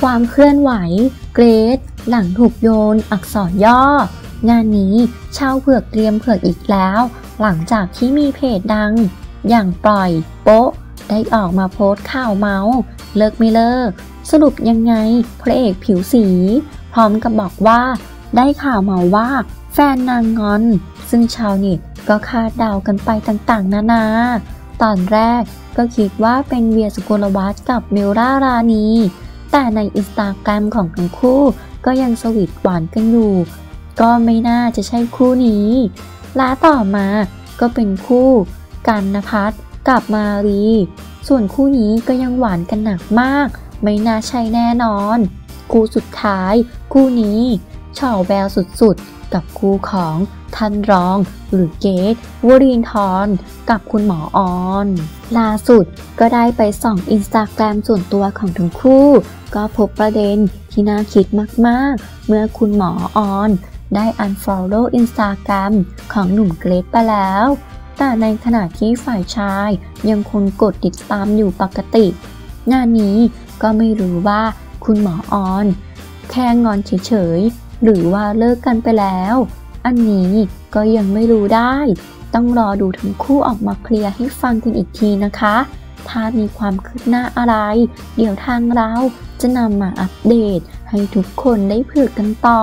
ความเคลื่อนไหว เกรด หลังถูกโยน อักษรย่อ งานนี้ชาวเผือกเตรียมเผือกอีกแล้ว หลังจากที่มีเพจดัง อย่างปล่อย โป๊ะ ได้ออกมาโพสต์ข่าวเมาส์เลิกไม่เลิก สรุปยังไงพระเอกผิวสี พร้อมกับบอกว่า ได้ข่าวเมาว่า แฟนนางงอน ซึ่งชาวเน็ตก็คาดเดากันไปต่างๆ นานาตอนแรกก็คิดว่าเป็นเวียสุโกลวัตกับเมลรารานี แต่ในอินสตาแกรมของทั้งคู่ก็ยังสวีทหวานกันอยู่ ก็ไม่น่าจะใช่คู่นี้ล้าต่อมาก็เป็นคู่กันนภัสกับมารี ส่วนคู่นี้ก็ยังหวานกันหนักมาก ไม่น่าใช่แน่นอน คู่สุดท้าย คู่นี้ ฉ่อแววสุดๆ กับคู่ของท่านรอง หรือเกรท วรินทรกับคุณหมออรล่าสุดก็ได้ไปส่องอินสตาแกรมส่วนตัวของทั้งคู่ ก็พบประเด็นที่น่าคิดมากๆ เมื่อคุณหมออรได้ unfollow Instagram ของหนุ่มเกรทไปแล้ว แต่ในขณะที่ฝ่ายชายยังคงกดติดตามอยู่ปกติ งานนี้ก็ไม่รู้ว่าคุณหมออร แค่งอนเฉย หรือว่าเลิกกันไปแล้ว อันนี้ก็ยังไม่รู้ได้ ต้องรอดูทั้งคู่ออกมาเคลียร์ให้ฟังกันอีกทีนะคะ ถ้ามีความคืบหน้าอะไร เดี๋ยวทางเราจะนำมาอัปเดตให้ทุกคนได้เผือกกันต่อ